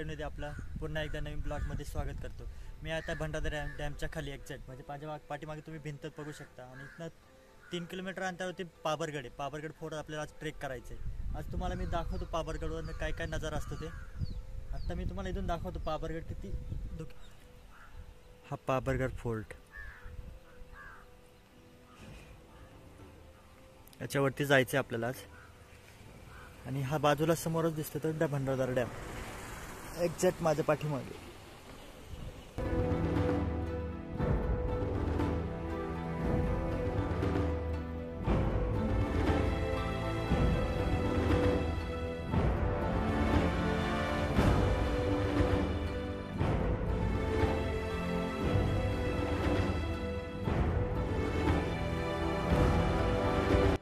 रेणुदे आपला पुन्हा एकदा नवीन ब्लॉगमध्ये स्वागत करतो. मी आता भंडारा डॅम डॅमच्या खाली एक्झॅक्ट म्हणजे माझ्या पाठीमागे तुम्ही भिंत बघू शकता. आणि इथनं तीन किलोमीटर अंतरावरती पाबरगड आहे. पाबरगड फोर्ट आपल्याला आज ट्रेक करायचं आहे आज तुम्हाला मी दाखवतो पाबरगडवर काय काय नजारा असतो ते. आत्ता मी तुम्हाला इथून दाखवतो पाबरगड किती दुख हा पाबरगड फोर्ट. याच्यावरती जायचं आहे आपल्याला आज. आणि हा बाजूला समोरच दिसतो तो भंडारदार डॅम. एक्झॅक्ट माझ्या पाठीमागे.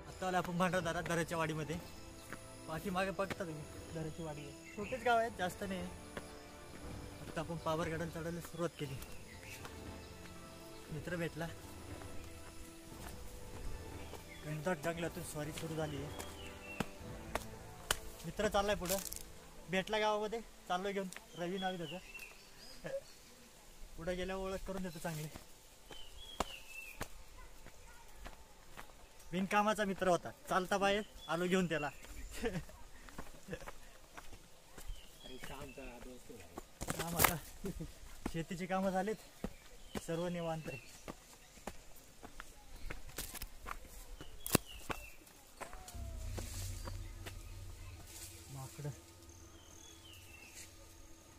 आपण आलो आपण भंडारदारा वाडीमध्ये. वाडीमध्ये पाठीमागे बघता तुम्ही. घराची वाडी आहे. छोटेच गाव आहेत जास्त नाही आता आपण पावर गार्डन चढायला सुरुवात केली. मित्र भेटला. घनदाट जंगलातून स्वारी सुरू झाली आहे. मित्र चाललाय पुढं. भेटला गावामध्ये. चाललोय घेऊन. रवी नावी त्याचं. पुढं गेल्यावर ओळख करून देतो चांगली. बिनकामाचा मित्र होता. चालता बाहेर. आलो घेऊन त्याला. काम आता शेतीची कामं झालीत. सर्व निवांत आहे. माकड.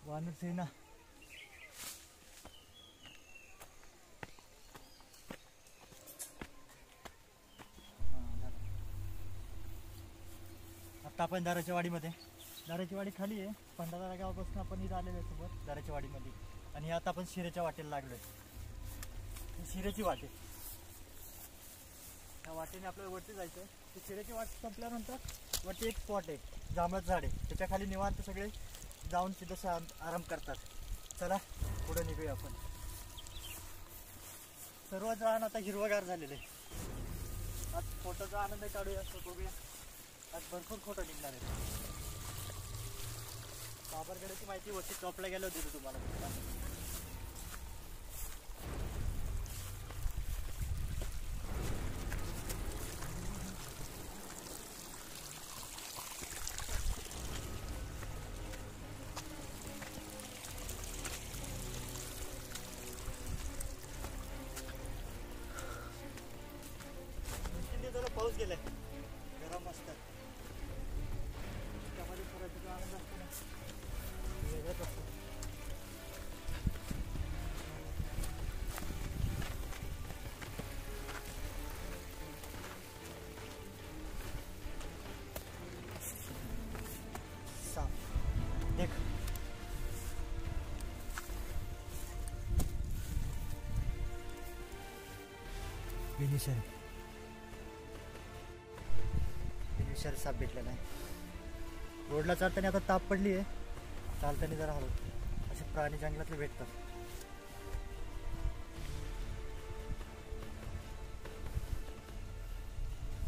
वानर सेना आपण दाराच्या वाडीमध्ये. दाराची वाडी खाली आहे. भंडारा गावापासून आपण इथं आलेलो आहे सोबत दाराच्या वाडीमध्ये. आणि आता आपण शिरेच्या वाटेला लागलो आहे. शिरेची वाटे त्या वाटेने आपल्याला वरती जायचं ते शिरेची वाट संपल्यानंतर वरती एक स्पॉट आहे. जांभळाचं झाड आहे. त्याच्याखाली निवांत सगळे जाऊन तिथं शांत आराम करतात. चला पुढे निघूया आपण. सर्व जण आता हिरवगार झालेले आज फोटोचा आनंद काढूया बघूया. आज भरपूर फोटो निघणार आहेत बाबरगडाची माहिती वरती टॉपला गेलो होती तुम्हाला. पाऊस गेलाय. फिनिशर फिनिशर साप भेटलेला आहे रोडला चालताना आता ताप पडली आहे. चालताना जरा हवं असे प्राणी जंगलातले भेटतात.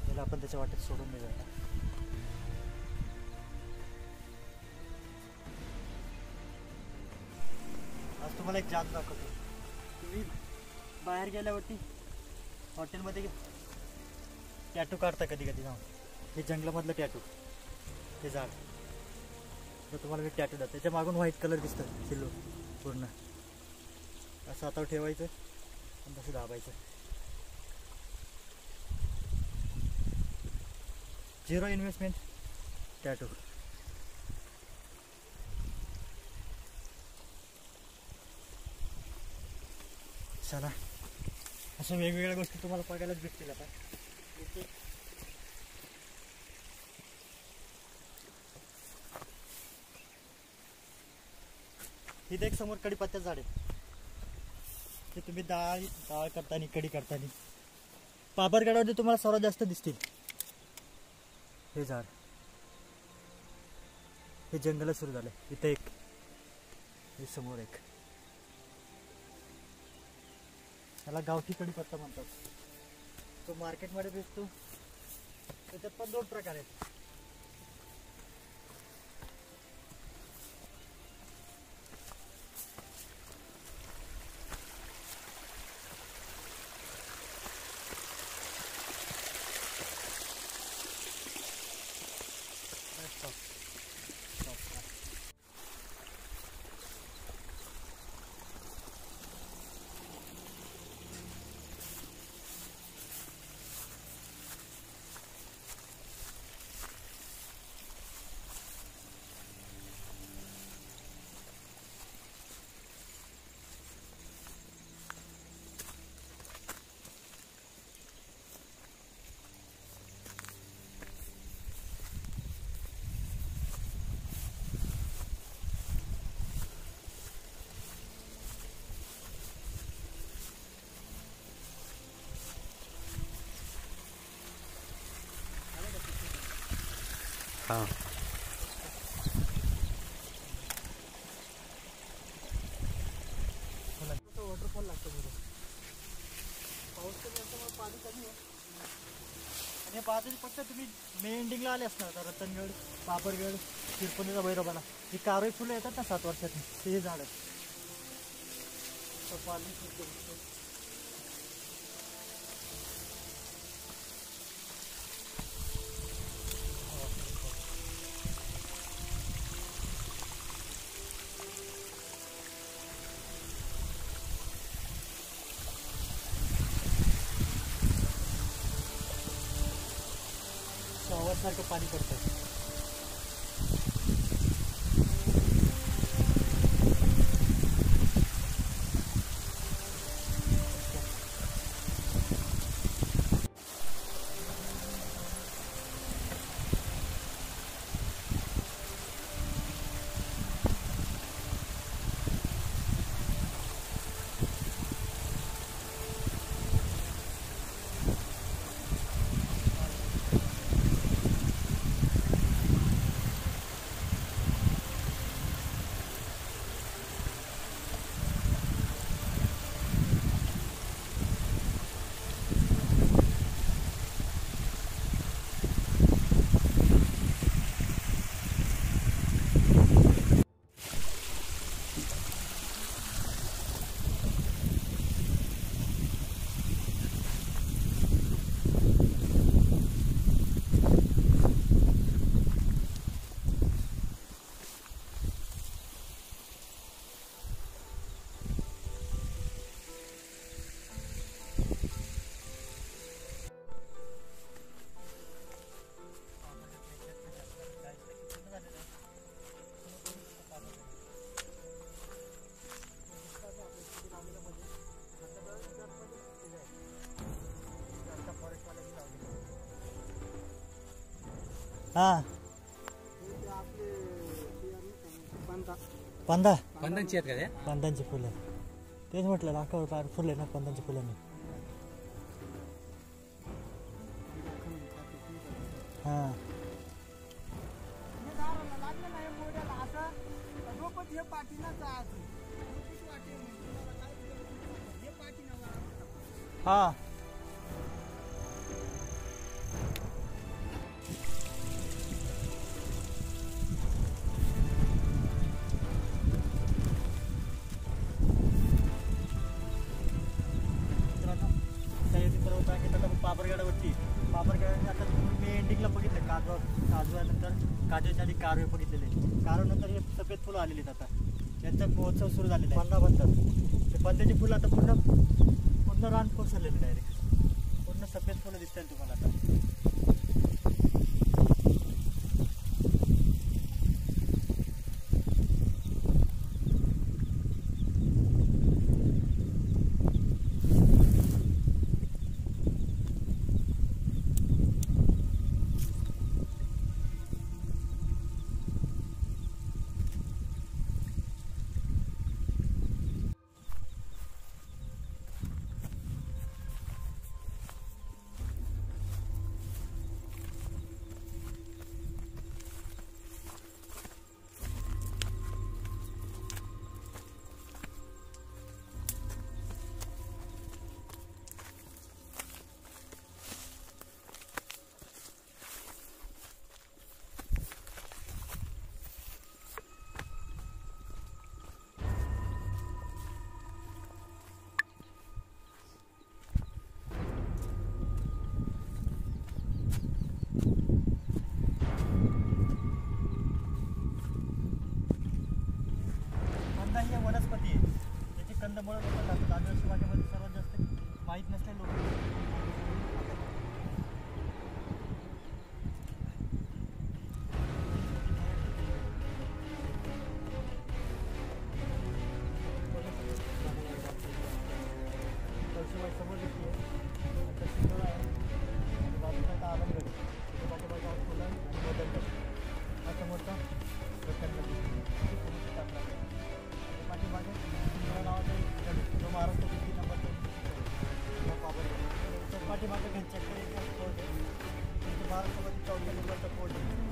त्याला आपण त्याच्या वाटेत सोडून देऊया. आज तुम्हाला एक जात दाखवतो. तुम्ही बाहेर गेल्यावरती हॉटेलमध्ये टॅटू काढता कधी कधी जाऊन. हे जंगलामधलं टॅटू. ते झाड. तर तुम्हाला मी टॅटू द्या त्याच्या मागून व्हाईट कलर दिसतं सिल्लो पूर्ण. असं हातावर ठेवायचं आणि तसं दाबायचं. Zero investment tattoo. चला. अशा वेगवेगळ्या गोष्टी तुम्हाला बघायलाच भेटतील आता. इथे एक समोर कडीपत्त्याचं झाड आहे. ते तुम्ही डाळ डाळ करताना कढी करताना. पापरगडावरती तुम्हाला सर्वात जास्त दिसतील. हे झाड. हे जंगल सुरू झालं इथं एक. हे समोर एक. त्याला गावठी कढीपत्ता म्हणतात. तो मार्केटमध्ये भेटतो. त्याच्यात पण दोन प्रकार आहेत. हां वॉटरफॉल लागतो पाऊस कमी असल्यामुळे पाणी कमी आहे आणि या पाण्याची फक्त तुम्ही मे एंडिंगला आले असणार आता रतनगड बाबरगड तिरपणीचा भैरवाला ही कारोई फुलं येतात ना सात वर्षात ते झाड. आहेत तर पाणी खूप कमी आहे. सारखं पाणी पडतं हा पंधा. पंधांची आहेत का त्या? फुलं. तेच म्हटलं लाखावर पार फुलं ना पंधांची फुलं हा. हा. महोत्सव सुरू झालेला आहे. पंधा बनतात ते पंध्याची फुलं आता पूर्ण पूर्ण रान कोसळलेले डायरेक्ट पूर्ण सफेद फुलं दिसतात तुम्हाला आता. प्रचंड मळत होतं आदिवासी भागामध्ये सर्वात जास्त माहीत नसलेले लोक पाठीमागे घनचक्कर एक पोर्ट आहे तिथे बारा चौथ्या नंबरचा पोर्ट आहे.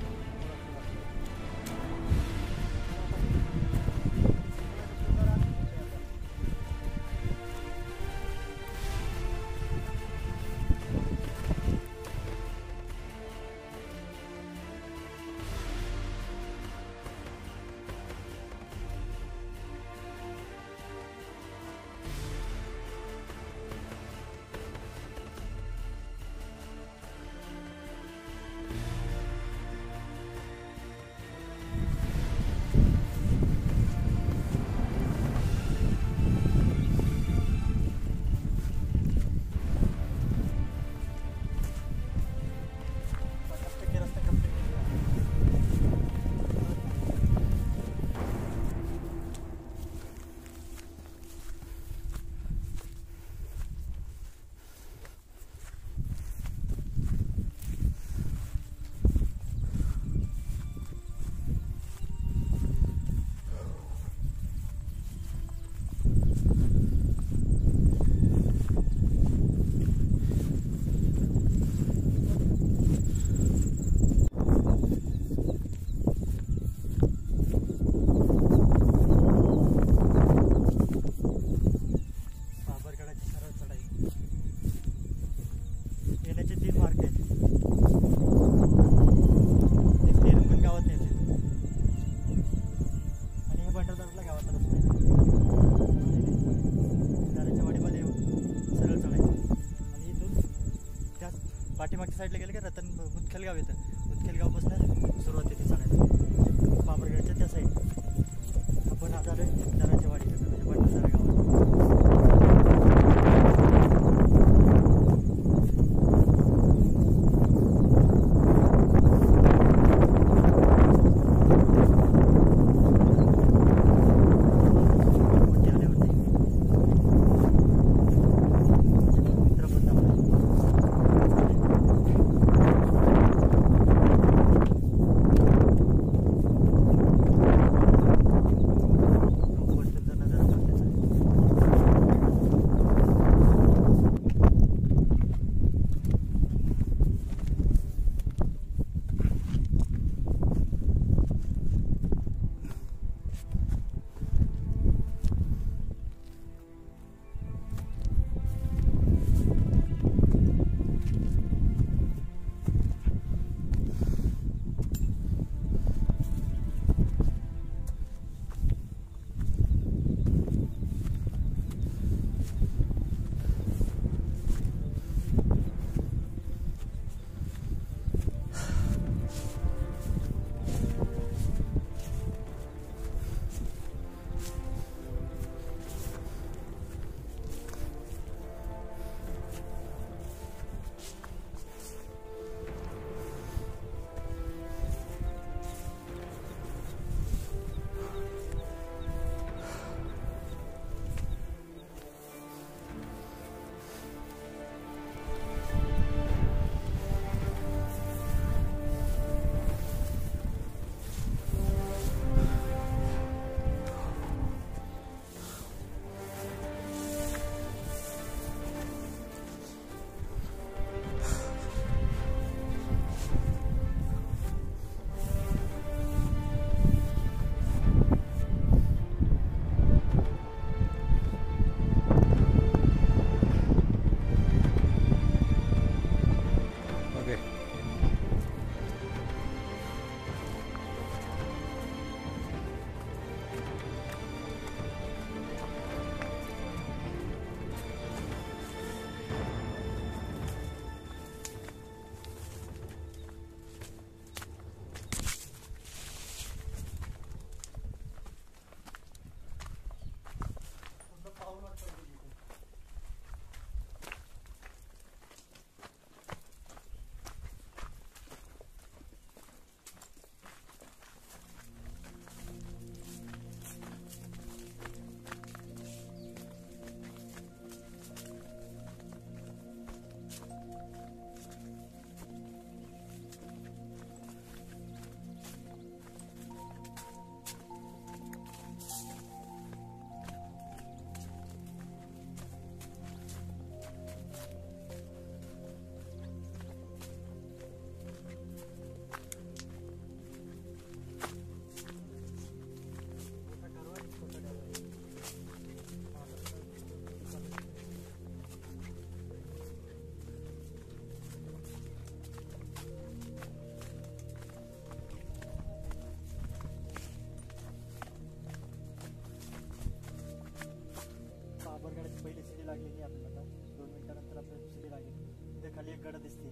पहिली शिडी लागलेली आपल्याला. दोन मिनिटानंतर आपल्याला शिडी लागेल. इथे खाली एक गड दिसते.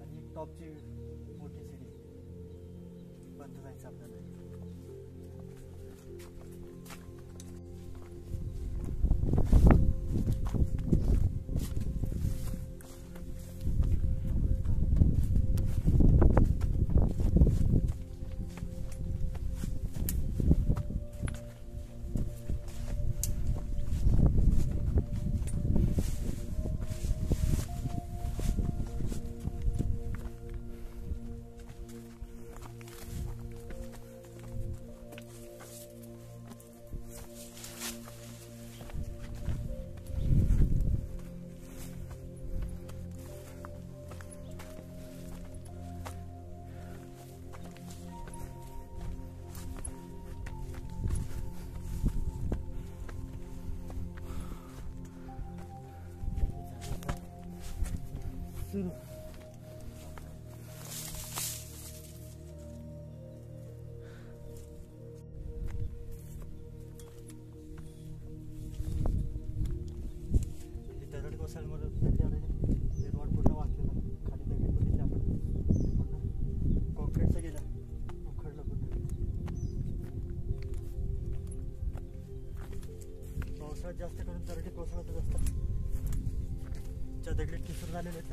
आणि एक टॉपची मोठी सीडी बंद जायचं आपल्याला. आमच्या दगडी ठिसूर झालेले आहेत.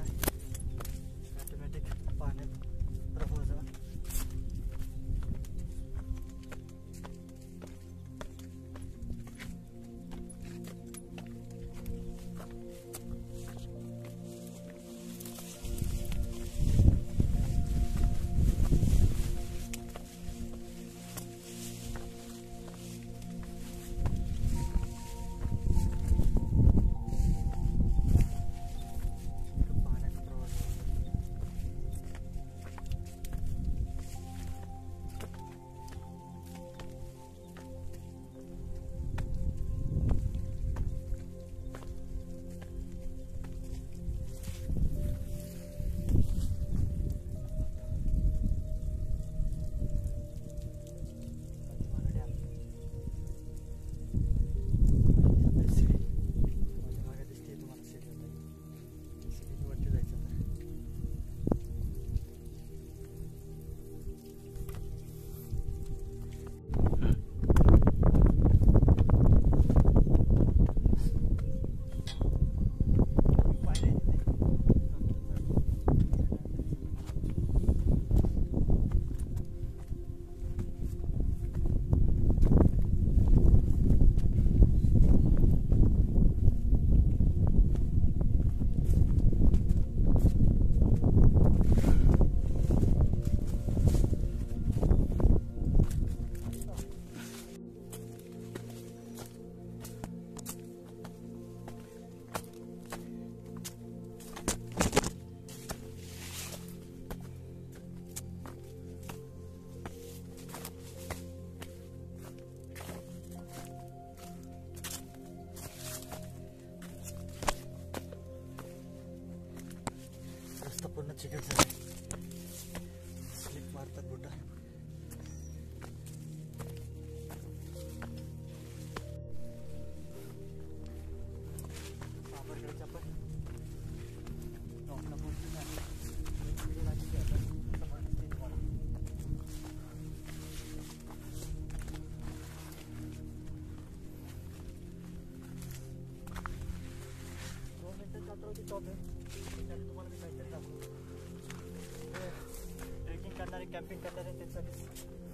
करणारे कॅम्पिंग करणारे त्यांच्यासाठी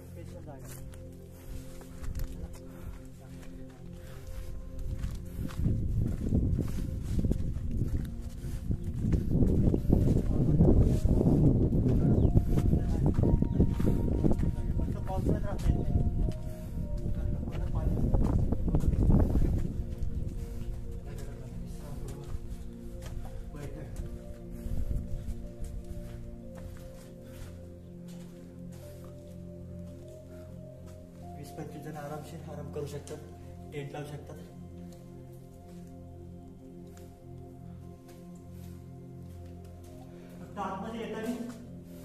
स्पेशल जागा करू शकतात टेंट लावू शकतात. आतमध्ये येताना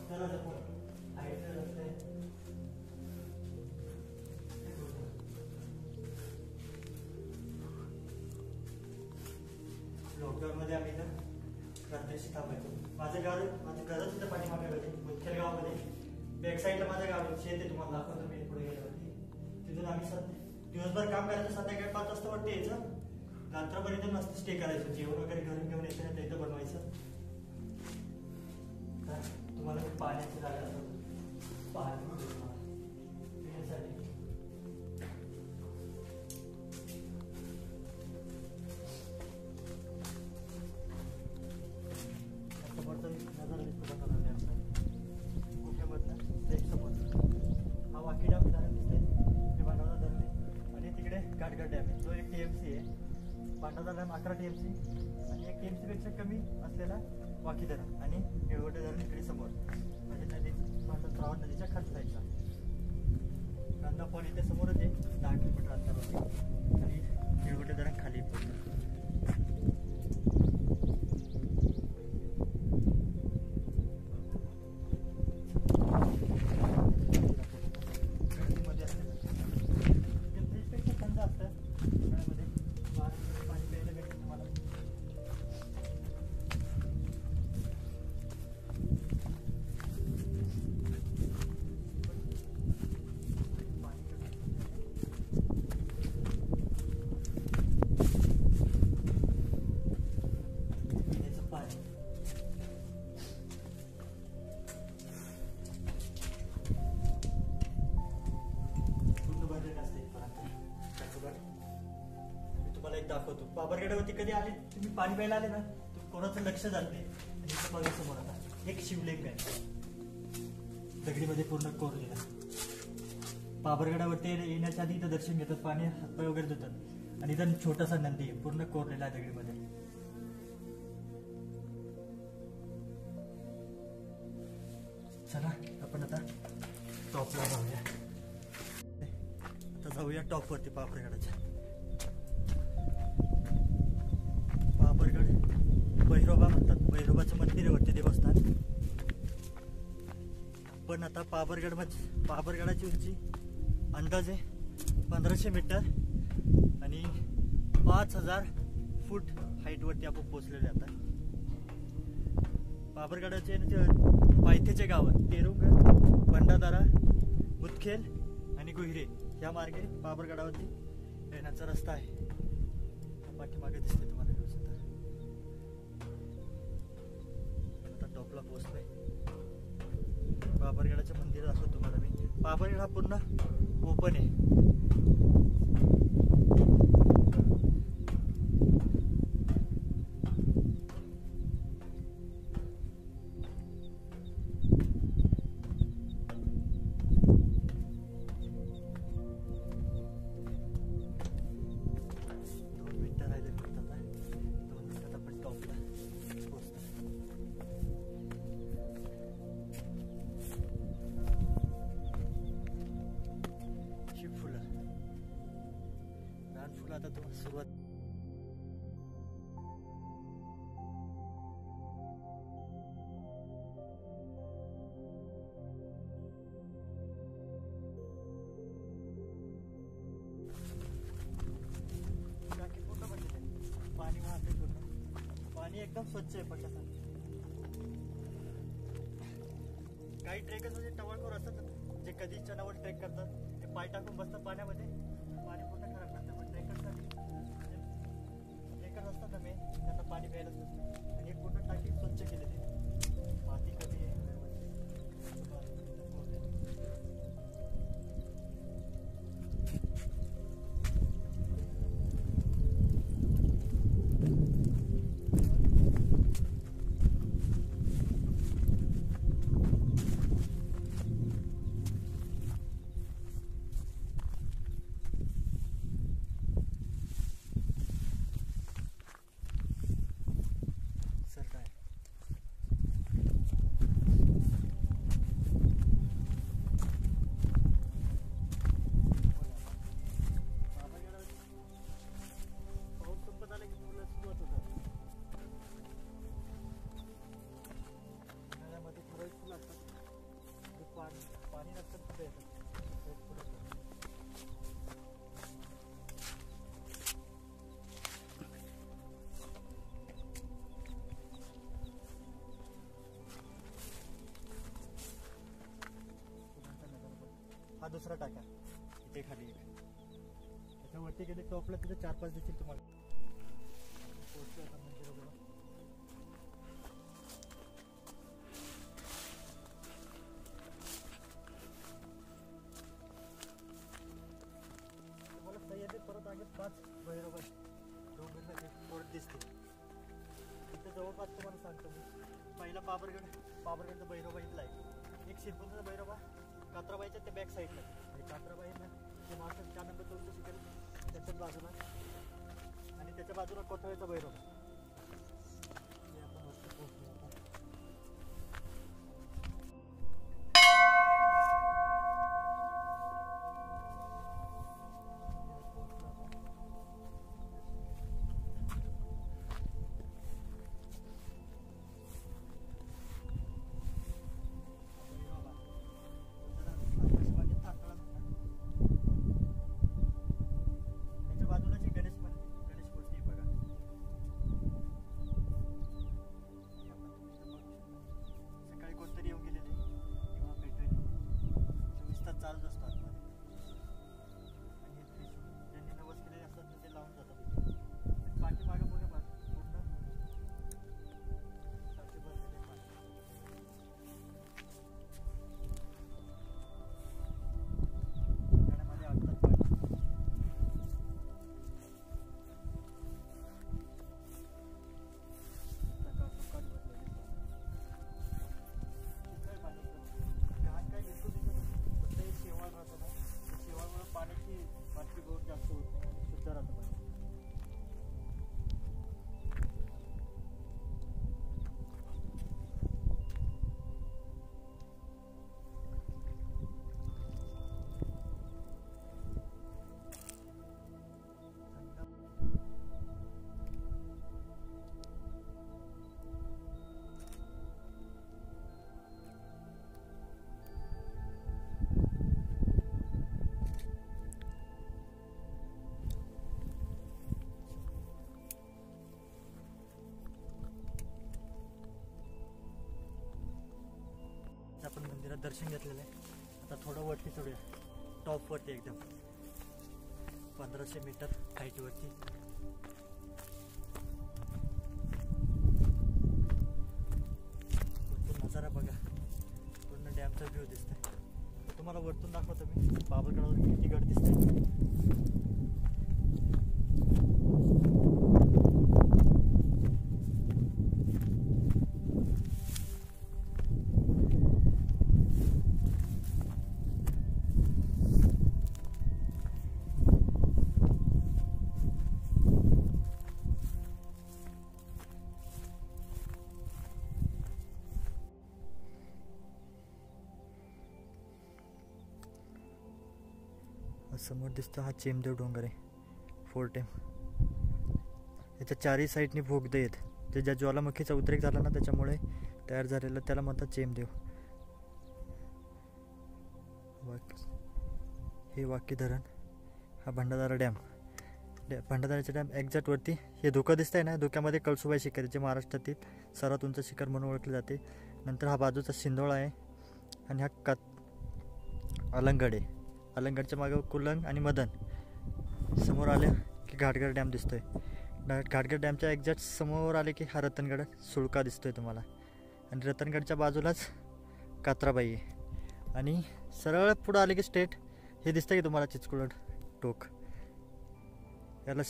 जरा जपून लॉकडाऊन मध्ये आम्ही इथं रात्रीशी थांबायचो. माझं गाव माझं घरच इथं पाठीमागे गावामध्ये. बॅक साईडला माझं गाव शेत आहे तुम्हाला दाखवतो मी पुढे गेल्यावरती. तिथून आम्ही सध्या दिवसभर काम करायचं संध्याकाळी पाच वाजता वाटते यायचं रात्रभर इथं मस्त स्टे करायचं जेवण वगैरे घरून घेऊन यायचं नाही तर इथं बनवायचं. तुम्हाला पाण्याची जागा पाणी पांडवचा टी एम सी आणि एक टी एमपेक्षा कमी असलेला वाकी धरण आणि निळवटे धरण इकडे समोर. म्हणजे दाखवतो. बाबरगडावरती कधी आले? तुम्ही पाणी प्यायला आले ना? तुम्ही कोणाचं लक्ष जात नाही. आणि बघा समोर आता एक शिवलिंग आहे. दगडीमध्ये पूर्ण कोरलेला बाबरगडावरती येण्याच्या आधी इथं दर्शन घेतात पाणी हातपाय वगैरे देतात आणि इथं छोटासा नंदी आहे पूर्ण कोरलेला आहे दगडीमध्ये. चला आपण आता टॉपला जाऊया. आता जाऊया टॉपवरती बाबरगडाच्या. पण आता पाबरगडमध्ये पाबरगडाची उंची अंदाजे पंधराशे मीटर आणि पाच हजार फूट हाईटवरती आपण पोहोचलेले आता. बाबरगडाचे पायथेचे गाव तेरुंग बंडादारा मुतखेल आणि गुहिरे या मार्गे बाबरगडावरती येण्याचा रस्ता आहे. पाठीमागे दिसते तुम्हाला व्यवस्थित. आता टॉपला पोहोचलोय. बाबरगडाचं मंदिर दाखवतो तुम्हाला मी. बाबरगड हा पूर्ण ओपन आहे. एकदम स्वच्छ आहे पण तसं काही ट्रेकर्स म्हणजे टवळखोर असतात जे कधी चनावर ट्रेक करतात ते पाय टाकून बसतात पाण्यामध्ये. पाणी पूर्ण खराब करतात पण ट्रेकर्ससाठी म्हणजे ट्रेकर्स असतात ना मेन त्यांना पाणी प्यायलाच नसतं. आणि हे पूर्ण टाकी स्वच्छ केलेली हा दुसरा टाका. इथे खाली. एक त्याच्यावरती गेले टॉपला तिथे चार पाच दिसतील तुम्हाला. साईडला. आणि कात्राबाई ना ते माणसं चार नंबर चौकशी शिकेल त्याच्याच बाजूला. आणि त्याच्या बाजूला कोथळ्याचा भैरव. मंदिरात दर्शन घेतलेलं आहे. आता थोडं वरती चढूया टॉपवरती एकदम. पंधराशे मीटर हाईटवरती वरतून नजारा बघा. पूर्ण डॅमचा व्ह्यू दिसतोय. तुम्हाला वरतून दाखवतो मी. बाबरगडावर किती गड दिसतंय. समोर दिसतो हा चेमदेव डोंगर आहे. फोर टेम याच्या चारही साईडनी भोगदे आहेत. ते ज्या ज्वालामुखीचा उद्रेक झाला ना त्याच्यामुळे तयार झालेलं त्याला म्हणतात चेमदेव वाक हे वाक्य धरण हा भंडारा डॅम. डॅ भंडाराच्या डॅम एक्झॅक्ट वरती हे धुकं दिसतंय ना? धुक्यामध्ये कळसुबाई शिखर आहे, जे महाराष्ट्रातील सर्वात उंच शिखर म्हणून ओळखले जाते. नंतर हा बाजूचा सिंधोळा आहे आणि हा कात अलंगड आहे. अलंगडच्या मागे कुलंग आणि मदन. समोर आले की घाटगड डॅम दिसतोय. डा- घाटगड डॅमच्या एक्झॅक्ट समोर आले की हा रतनगड सुळका दिसतोय तुम्हाला. आणि रतनगडच्या बाजूलाच कात्राबाई आहे. आणि सरळ पुढं आले की स्टेट हे दिसतं की तुम्हाला चिचकुलड टोक. याला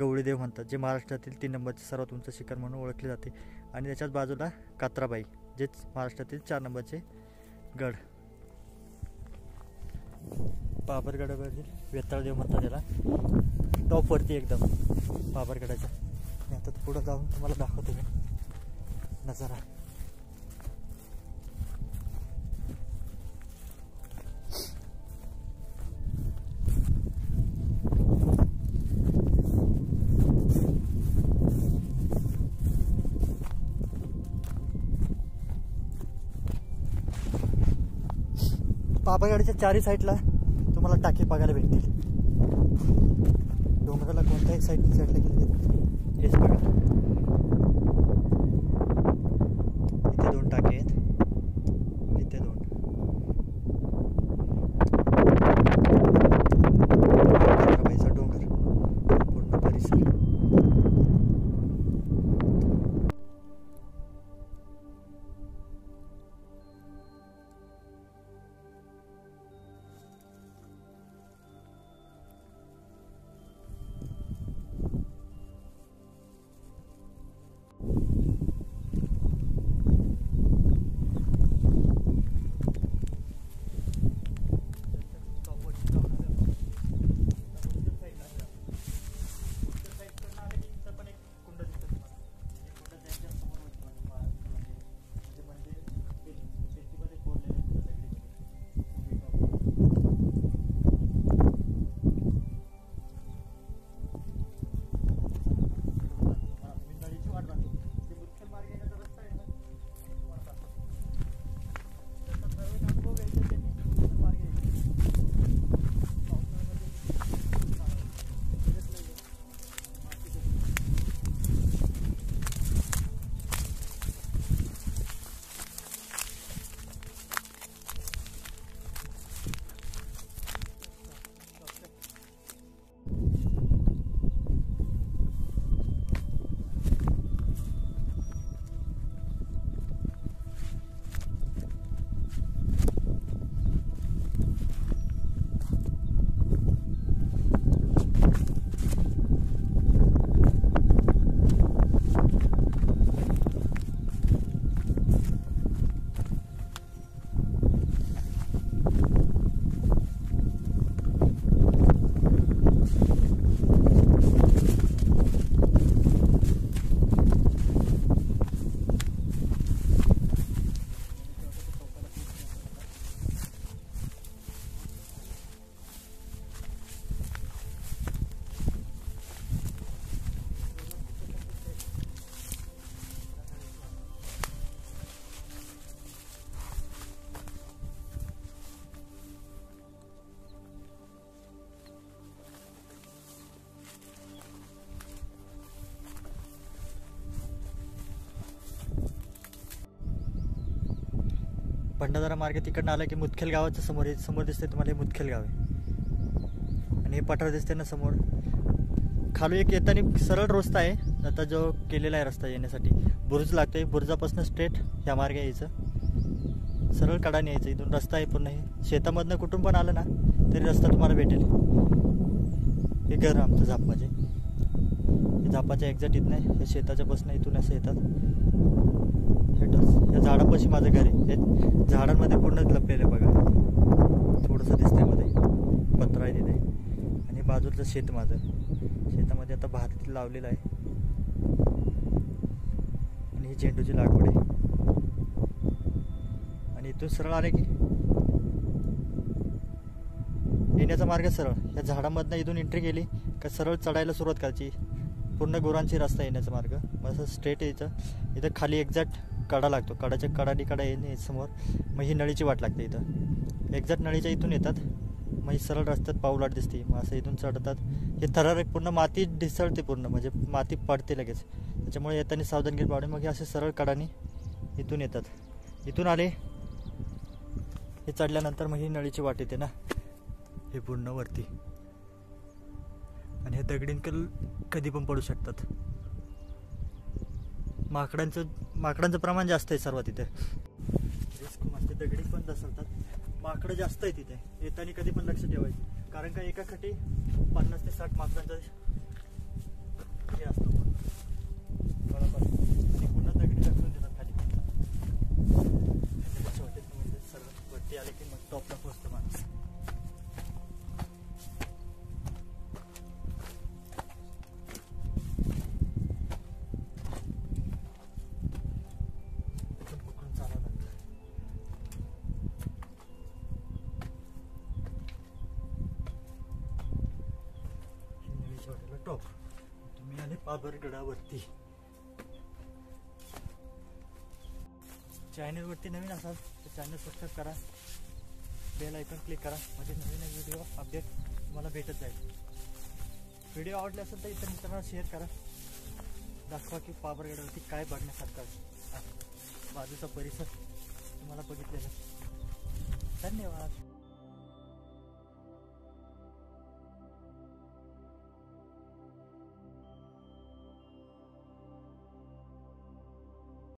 गवळीदेव म्हणतात जे महाराष्ट्रातील तीन नंबरचे सर्वात उंच शिखर म्हणून ओळखले जाते. आणि त्याच्याच बाजूला कात्राबाई जेच महाराष्ट्रातील चार नंबरचे गड. बाबरगडावरील वेताळदेव म्हणतात त्याला टॉपवरती एकदम बाबरगडाच्या. आता पुढं जाऊन तुम्हाला दाखवतो मी नजारा. बाबागाडीच्या चारही साईडला तुम्हाला टाके बघायला भेटतील. डोंगराला कोणत्याही साईड साईडला गेले हेच बघा भंडारा मार्ग तिकडनं आला की मुदखेल गावाच्या समोर आहे. समोर दिसते तुम्हाला हे मुदखेल गाव आहे. आणि हे पठार दिसते ना समोर. खाली एक येताना सरळ रस्ता आहे. आता जो केलेला आहे रस्ता येण्यासाठी. बुरुज लागतोय. बुरुजापासून स्ट्रेट ह्या मार्गे यायचं. सरळ कडाने यायचं. इथून रस्ता आहे पूर्ण. हे शेतामधनं कुठून पण आलं ना तरी रस्ता तुम्हाला भेटेल. हे घर आमचं झापाचे. हे झापाच्या एक्झॅक्ट इथनं हे शेताच्या बसनं इथून असं येतात. या झाडापाशी माझं घर आहे. हे झाडांमध्ये पूर्ण लपलेलं बघा. थोडंसं दिसतंयमध्ये. पत्रा आहे तिथे. आणि बाजूचं शेत माझं. शेतामध्ये आता भात लावलेलं आहे. आणि ही झेंडूची लागवड आहे. आणि इथून सरळ आले की? येण्याचा मार्ग सरळ. या झाडामधनं इथून एंट्री केली का सरळ चढायला सुरुवात करायची पूर्ण गुरांची रस्ता येण्याचा मार्ग. मग असं स्ट्रेट यायचं इथं खाली एक्झॅक्ट कडा लागतो. कडाच्या कडाडी कडा येणे समोर मग ही नळीची वाट लागते इथं. एक्झॅक्ट नळीच्या इथून येतात. मग ही सरळ रस्त्यात पाऊलाट दिसते. मग असं इथून चढतात. हे थरार पूर्ण माती ढिसळते पूर्ण. म्हणजे माती पडते लगेच. त्याच्यामुळे येताना सावधानगिरी पावणे मग हे असे सरळ कडाने इथून येतात. इथून आले. हे चढल्यानंतर मग ही नळीची वाट येते ना. हे पूर्ण वरती. आणि हे दगडींकल कधी पण पडू शकतात. माकडांचं माकडांचं प्रमाण जास्त आहे सर्वात इथे. रिस्क दगडी पण दसरतात. माकडं जास्त आहे तिथे येताना कधी पण लक्ष ठेवायचं. कारण का एका खटी पन्नास ते साठ माकडांचा हे असतो. बरोबर. तुम्ही चॅनलवरती नवीन असाल तर चॅनल सबस्क्राईब करा. बेल आयकॉन क्लिक करा. म्हणजे नवीन व्हिडिओ अपडेट तुम्हाला भेटत जाईल. व्हिडिओ आवडले असेल तर इतर मित्रांना शेअर करा. दाखवा की पाबरगडावरती काय बघण्यासारखं आहे. बाजूचा परिसर तुम्हाला बघितलेला धन्यवाद.